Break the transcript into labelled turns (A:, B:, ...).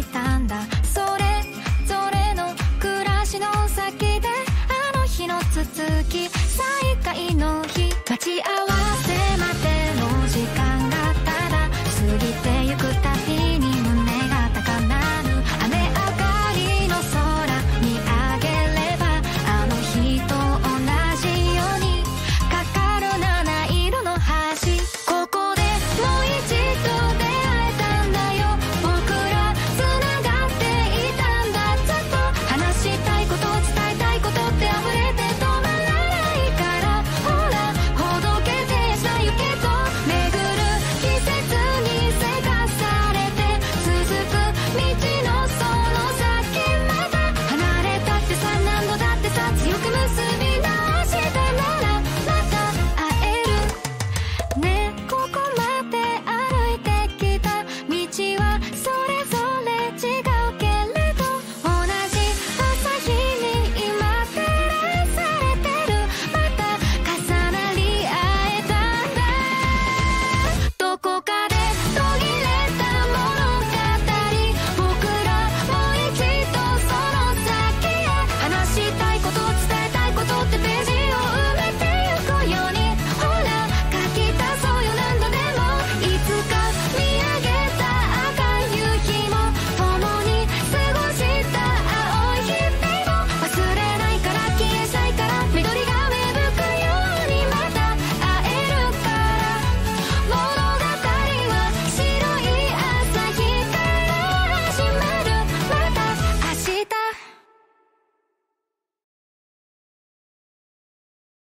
A: いたんだ。それぞれの暮らしの先であの日の続き。